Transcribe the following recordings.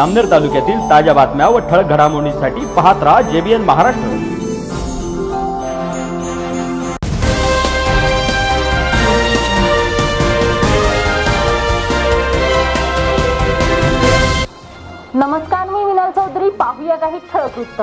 अमनेर तालुक्यातील ताज्या बातम्या व ठळक घडामोडींसाठी पाहत राहा जेबीएन महाराष्ट्र. नमस्कार मी विनल चौधरी. पाहूया काही ठळक वृत्त.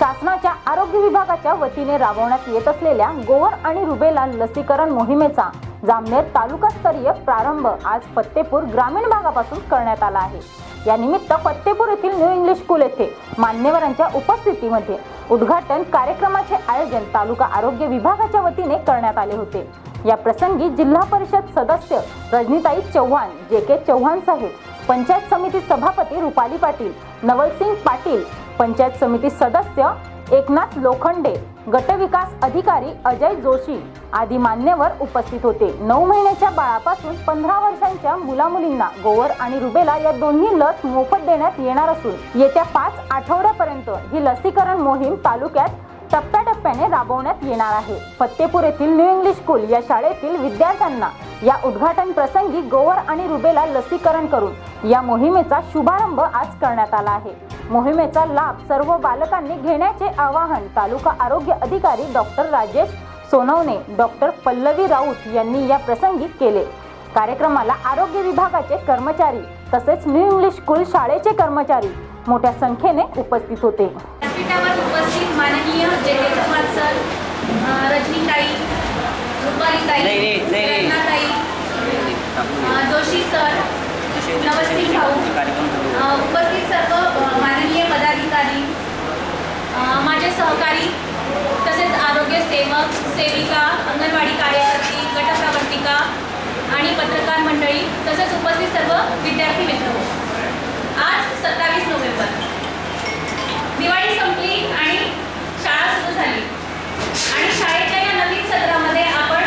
शासनाच्या आरोग्य विभागाच्या वतीने राबवण्यात येत असलेल्या गोवर आणि रुबेला लसीकरण मोहिमेचा जामनेर तालुकास्तरीय प्रारंभ आज फत्तेपूर ग्रामीण भागापासून करण्यात आला आहे. या निमित्त फत्तेपूर येथील न्यू इंग्लिश स्कूल येथे मान्यवरांच्या उपस्थितीमध्ये उद्घाटन कार्यक्रमाचे आयोजन तालुका आरोग्य विभागाच्या वतीने करण्यात आले होते. या प्रसंगी जिल्हा परिषद सदस्य रजनीताई चव्हाण जे के चव्हाण साहेब पंचायत समिती सभापती रुपाली पाटील नवलसिंग पाटील पंचायत समिती सदस्य एकनाथ लोखंडे गटविकास अधिकारी अजय जोशी आदी मान्यवर उपस्थित होते. नऊ महिन्याच्या बाळापासून पंधरा वर्षांच्या मुलामुलींना गोवर आणि रुबेला या दोन्ही लस मोफत देण्यात येणार असून येत्या पाच आठवड्यापर्यंत ही लसीकरण मोहीम तालुक्यात टप्प्याटप्प्याने राबवण्यात येणार आहे. फत्तेपूर येथील न्यू इंग्लिश स्कूल या शाळेतील विद्यार्थ्यांना या उद्घाटन प्रसंगी गोवर आणि रुबेला लसीकरण करून या मोहिमेचा शुभारंभ आज करण्यात आला आहे. मोहिमेचा लाभ सर्व बालकांनी घेण्याचे आवाहन तालुका आरोग्य अधिकारी डॉक्टर राजेश सोनवणे डॉक्टर पल्लवी राऊत यांनी या प्रसंगी केले. कार्यक्रमाला आरोग्य विभागाचे कर्मचारी तसेच न्यू इंग्लिश स्कूल शाळेचे कर्मचारी मोठ्या संख्येने उपस्थित होते व्यासपीठावर उपस्थित माननीय जे के चव्हाण सर रजनीताई रुपालीताई नाही, नाही, नाही, नाही. रत्नाताई अ, जोशी सर नवसिंग भाऊ उपस्थित सर्व माननीय पदाधिकारी माझे सहकारी तसेच आरोग्य सेवक सेविका अंगणवाडी कार्यकर्ती गटप्रवर्तिका आणि पत्रकार मंडळी तसेच उपस्थित सर्व विद्यार्थी मित्र आज सत्तावीस नोव्हेंबर. दिवाळी संपली आणि शाळा सुरू झाली. आणि शाळेच्या या नवीन सत्रामध्ये आपण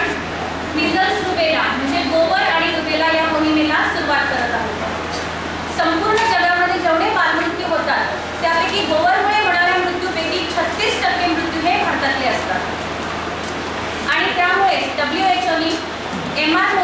मिझल्स रुबेला म्हणजे गोवर आणि रुबेला या मोहिमेला सुरुवात करत आहोत. संपूर्ण जगामध्ये जेवढे बालमृत्यू होतात त्यापैकी गोवरमुळे होणाऱ्या मृत्यूपैकी छत्तीस टक्के मृत्यू हे भारतातले असतात. आणि त्यामुळेच डब्ल्यू एच ओनी एम आर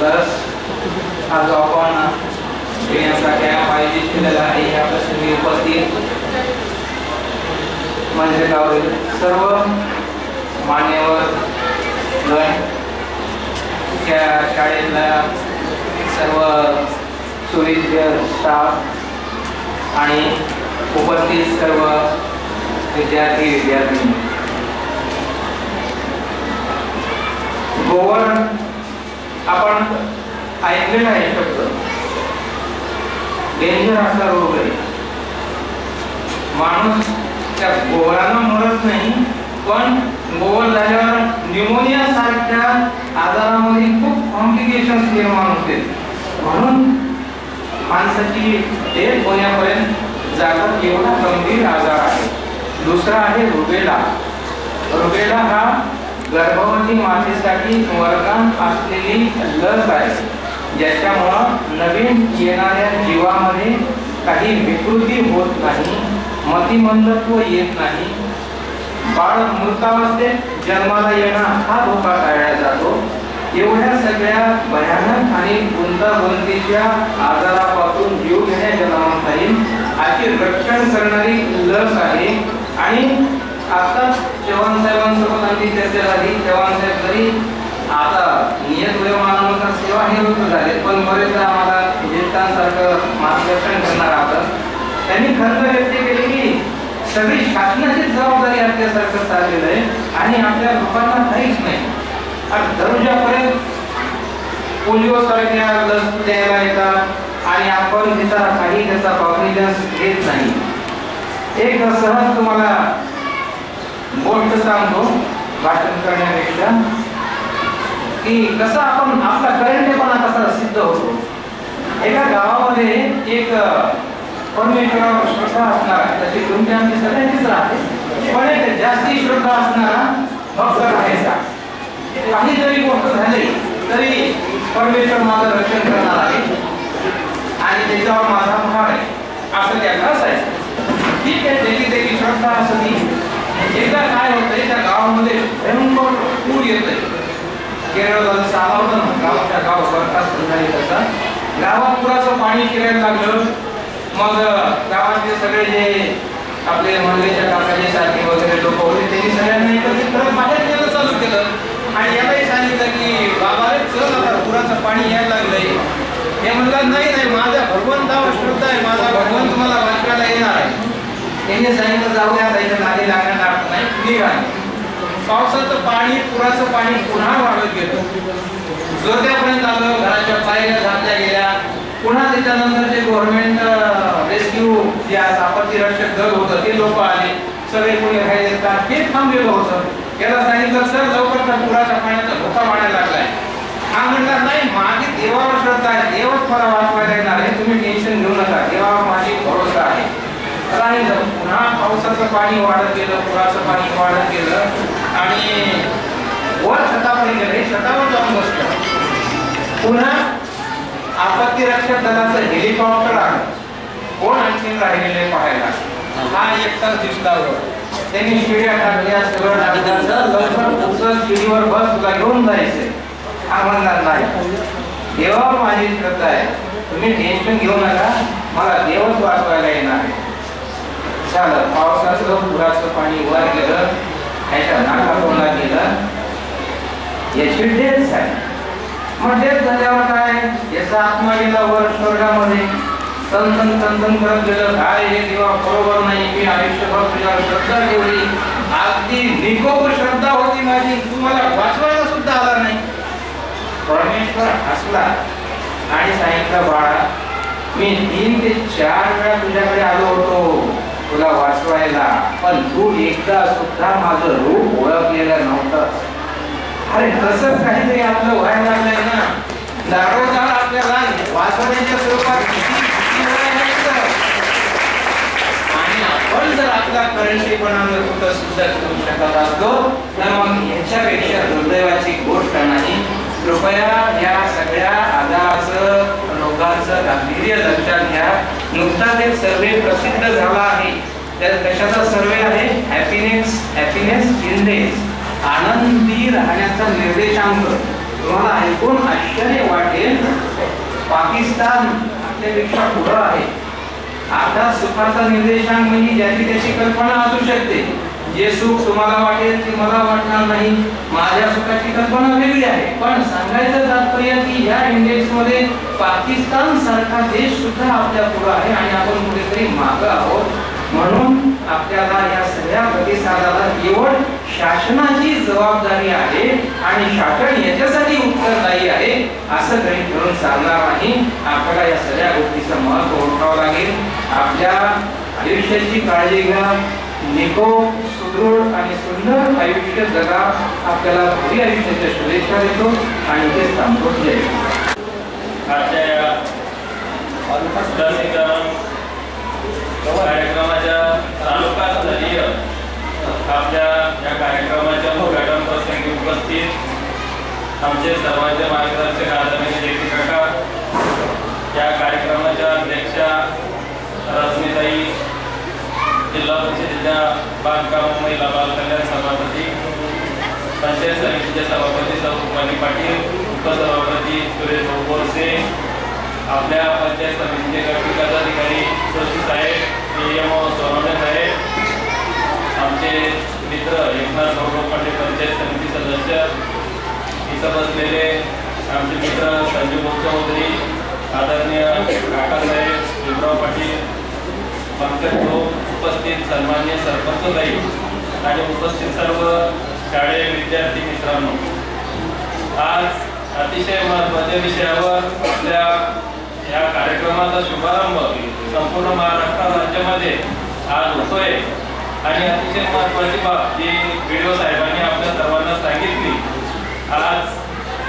प्लस हा जो आपण देण्याचा कॅम्प आयोजित केलेला आहे. ह्या प्रसंगी उपस्थित म्हणजे गावरील सर्व मान्यवर गण त्या शाळेतल्या सर्व सुविध्य स्टाफ आणि उपस्थित सर्व विद्यार्थी विद्यार्थिनी. गोवन आपण ऐकलेला आहे शब्द डेंजर असा रोग आहे. माणूस त्या गोळानं मरत नाही पण गोळ झाल्यावर न्युमोनिया सारख्या आजारामध्ये खूप कॉम्प्लिकेशन निर्माण होते म्हणून माणसाची डेथ होण्यापर्यंत जातात एवढा गंभीर आजार आहे. दुसरा आहे रुबेला. रुबेला हा गर्भवती मातेसाठी वरदान असलेली लस आहे. ज्याच्यामुळं नवीन येणाऱ्या जीवामध्ये काही विकृती होत नाही मतिमंदत्व येत नाही. बाळ मृतावस्थेत जन्माला येणं हा धोका टाळला जातो. एवढ्या सगळ्या भयानक आणि गुंतागुंतीच्या आजारापासून जीव घेण्याच्या नावाखाली अशी रक्षण करणारी लस आहे आणि आता चव्हाण साहेबांसोबत आमची चर्चा झाली चव्हाण साहेब जरी आता नियत वयोमानानुसार सेवा हे होत झाले पण बरेचदा आम्हाला ज्येष्ठांसारखं मार्गदर्शन करणार आहोत. त्यांनी खर्च व्यक्त केली की सगळी शासनाची जबाबदारी आपल्यासारखं चाललेलं आहे आणि आपल्या लोकांना काहीच नाही. आणि दर्जापर्यंत पोलिओ सारख्या लस द्यायला येतात आणि आपण त्याचा काही त्याचा कॉग्निजन्स घेत नाही. एक सहज तुम्हाला गोष्ट सांगतो भाषण करण्यापेक्षा की कसं आपण आपला करंटेपणा कसा सिद्ध होतो. एका गावामध्ये एक परमेश्वरावर श्रद्धा असणारा त्याची तुमची आमची सगळ्यांचीच राहते पण एक जास्ती श्रद्धा असणारा भक्त राहायचा. काही जरी गोष्ट झाली तरी परमेश्वर माझं रक्षण करणार आहे. आणि त्याच्यावर माझा भाग आहे. असं त्याचा असायचं ठीक आहे त्याची त्याची श्रद्धा असली एकदा काय होतंय त्या गावामध्ये भयंकर पूर येतंय. केरळ जसं आला होता ना गावच्या गाव बरखास्त झाली तसा. गावात पुराचं पाणी फिरायला लागलं. मग गावातले सगळे जे आपले मंडळीच्या काकाचे सारखे वगैरे लोक होते त्यांनी सगळ्यांना एकत्रित करत बाहेर नेलं चालू केलं. आणि यालाही सांगितलं की बाबा रे चल आता पुराचं पाणी यायला लागलंय. हे म्हणलं नाही नाही माझ्या भगवंतावर श्रद्धा आहे माझा भगवंत मला वाचवायला येणार आहे. त्यांनी सांगितलं जाऊ द्या त्याच्या नादी लागणार निघाले पावसाचं पाणी पुराचं पाणी पुन्हा वाढत गेलं. जोरद्यापर्यंत आलं घराच्या पायऱ्या घातल्या गेल्या. पुन्हा त्याच्यानंतर जे गव्हर्नमेंट रेस्क्यू जे आज आपत्ती रक्षक दल होतं ते लोक आले. सगळे कोणी राहिले देतात हे थांबलेलं होतं. याला सांगितलं सर लवकर त्या पुराच्या पाण्याचा धोका वाढायला लागलाय. हा म्हणला नाही मागे देवावर श्रद्धा आहे. देवच मला वाचवायला येणार आहे तुम्ही टेन्शन घेऊ नका देवावर माझी भरोसा आहे राहिलं पुन्हा पावसाचं पाणी वाढत गेलं पुराचं पाणी वाढत गेलं. आणि वर छतावर गेले छतावर जाऊन बसलं. पुन्हा आपत्ती रक्षक दलाचं हेलिकॉप्टर आलं. कोण आणखी राहिलेले पाहायला? हा एकटाच दिसला त्यांनी शिड्या टाकल्या सगळं टाकलं. लवकर उचल शिडीवर बस तुला घेऊन जायचे हा म्हणणार नाही. देवावर माझी श्रद्धा आहे. तुम्ही टेन्शन घेऊ नका. मला देवच वाचवायला येणार आहे. झालं. पावसाचं पुराचं पाणी वर गेलं त्याच्या नाकातोंडला गेलं. याची डेथ झाली मग डेथ झाल्यावर काय? याचा आत्मा गेला वर स्वर्गामध्ये तंतन तंतन करत गेलं. काय हे देवा बरोबर नाही. मी आयुष्यभर तुझ्यावर श्रद्धा ठेवली. अगदी निकोप श्रद्धा होती माझी. तुम्हाला वाचवायला सुद्धा आला नाही. परमेश्वर हसला. आणि सांगितलं बाळा मी तीन ते चार वेळा तुझ्याकडे आलो होतो. तुला वाचवायला. पण तू एकदा सुद्धा माझं रूप ओळखलेलं नव्हतं. अरे तसंच काहीतरी आपलं व्हायला लागलंय ना. दारोदार आपल्याला वाचवण्याच्या स्वरूपात आणि आपण जर आपला करंटीपणा जर कुठं सुद्धा करू शकत असतो तर मग ह्याच्यापेक्षा दुर्दैवाची गोष्ट नाही. कृपया या सगळ्या आजाराचं लोकांचं गांभीर्य लक्षात घ्या. नुकताच एक सर्वे प्रसिद्ध झाला आहे. त्यात कशाचा सर्वे आहे? हॅपीनेस हॅपीनेस इंडेक्स आनंदी राहण्याचा निर्देशांक. तुम्हाला ऐकून आश्चर्य वाटेल. पाकिस्तान आपल्यापेक्षा पुढं आहे. आता सुखाचा निर्देशांक म्हणजे ज्याची त्याची कल्पना असू शकते. जे सुख तुम्हाला वाटेल ते मला वाटणार नाही. माझ्या सुखाची कल्पना वेगळी आहे. पण सांगायचं तात्पर्य की या इंडेक्समध्ये पाकिस्तान सारखा देश सुद्धा आपल्या पुढे आहे आणि आपण कुठेतरी माग आहोत. म्हणून आपल्याला या सगळ्या प्रतिसादाला केवळ शासनाची जबाबदारी आहे आणि शासन याच्यासाठी उत्तरदायी आहे असं काही करून चालणार नाही. आपल्याला या सगळ्या गोष्टीचं महत्त्व ओळखावं लागेल. आपल्या आयुष्याची काळजी घ्या. निकोप सुदृढ आणि सुंदर आयुष्य जगा आपल्याला भावी आयुष्याच्या शुभेच्छा देतो आणि ते सांगतो जय आजच्या या लसीकरण कार्यक्रमाच्या तालुकास्तरीय आपल्या या कार्यक्रमाच्या उद्घाटन प्रसंगी उपस्थित आमचे सर्वांचे मार्गदर्शक आदर बांधकाम महिला बाल कल्याण सभापती पंचायत समितीचे सभापती सौ रुपाली पाटील उपसभापती सुरेश भाऊ बोरसे आपल्या पंचायत समितीचे गटविकास अधिकारी जोशी साहेब पी एम ओ सोनवणे साहेब आमचे मित्र एकनाथ गौरव पाटील पंचायत समिती सदस्य इथं बसलेले आमचे मित्र संजीव चौधरी आदरणीय काकासाहेब भीमराव पाटील पंकज भाऊ उपस्थित सन्मान्य सरपंचताई आणि उपस्थित सर्व शाळे विद्यार्थी मित्रांनो. आज अतिशय महत्त्वाच्या विषयावर आपल्या या कार्यक्रमाचा शुभारंभ संपूर्ण महाराष्ट्र राज्यामध्ये आज होतोय. आणि अतिशय महत्त्वाची बाब जी व्हिडिओ साहेबांनी आपल्या सर्वांना सांगितली आज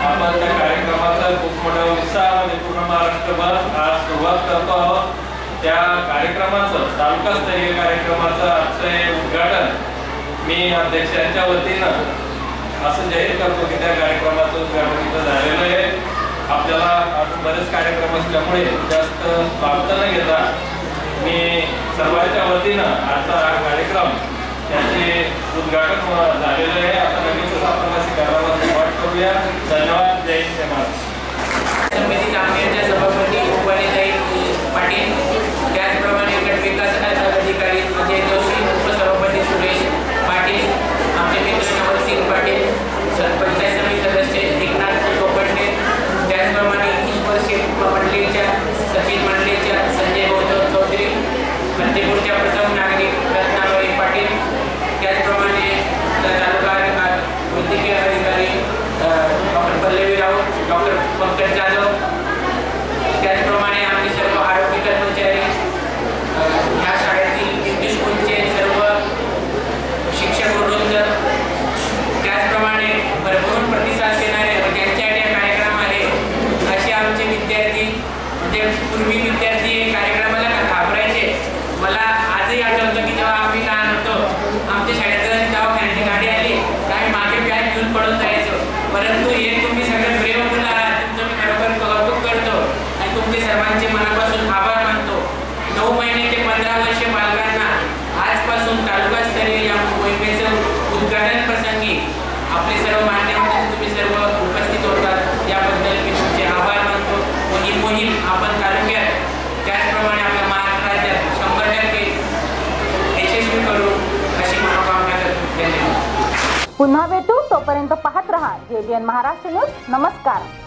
आपण त्या कार्यक्रमाचा खूप मोठ्या उत्साहामध्ये पूर्ण महाराष्ट्रभर आज सुरुवात करतो आहोत. त्या कार्यक्रमाचं तालुकास्तरीय कार्यक्रमाचं आजचं हे उद्घाटन मी अध्यक्षांच्या वतीनं असं जाहीर करतो की त्या कार्यक्रमाचं उद्घाटन इथं झालेलं आहे. आपल्याला अजून बरेच कार्यक्रम असल्यामुळे जास्त वागत न घेता मी सर्वांच्या वतीनं आजचा हा कार्यक्रम त्याचे उद्घाटन झालेलं आहे. आता लगेचच आपण लसीकरणाला सुरुवात करूया. धन्यवाद. जय हिंद जय महाराष्ट्र. समिती सभापती उपालीताई पाटील त्याचप्रमाणे गट विकास अधिकारी अजय जोशी उपसभापती सुरेश पाटील आमचे मित्र नवलसिंग पाटील स- पंचायत समिती सदस्य एकनाथ कोपंडे त्याचप्रमाणे ईश्वर शेठ मंडळीच्या सचिन मंडळीच्या संजय गौतम चौधरी फतेपूरच्या प्रथम नागरिक रत्नाबाई पाटील त्याचप्रमाणे तालुका अधिकारी- वैद्यकीय अधिकारी डॉक्टर पल्लवी राऊत डॉक्टर पंकज जाधव त्याचप्रमाणे आमचे सर्व आरोग्य कर्मचारी अ, ह्या शाळेतील दिंडी स्कूलचे सर्व शिक्षक वृंद त्याचप्रमाणे भरभरून प्रतिसाद देणारे व ज्यांच्याकडे हा कार्यक्रम आहे असे आमचे विद्यार्थी म्हणजे पूर्वी विद्यार्थी हे कार्यक्रमाला घाबरायचे मला आजही आठवतं की जेव्हा आम्ही लहान होतो आमच्या शाळेत जर दवाखान्याची गाडी आली तर आम्ही मागे बॅग घेऊन पळून जायचो परंतु हे तुम्ही सगळे प्रेम मुलं आहात तुमचं मी खरोखर कौतुक करतो आणि तुमचे सर्वांचे मनापासून आभार मानतो नऊ महिने ते पंधरा वर्ष बालकांना आजपासून तालुकास्तरीय या मोहिमेचं उद्घाटन प्रसंगी आपले सर्व मान्यवर तुम्ही सर्व उपस्थित होतात याबद्दल मी तुमचे आभार मानतो व ही मोहीम आपण तालुक्यात त्याचप्रमाणे आपल्या महाराष्ट्र राज्यात शंभर टक्के यशस्वी करू अशी मनोकामना करतो धन्यवाद पुन्हा भेटू. तोपर्यंत पाहत रहा. JBN Maharashtra news. नमस्कार.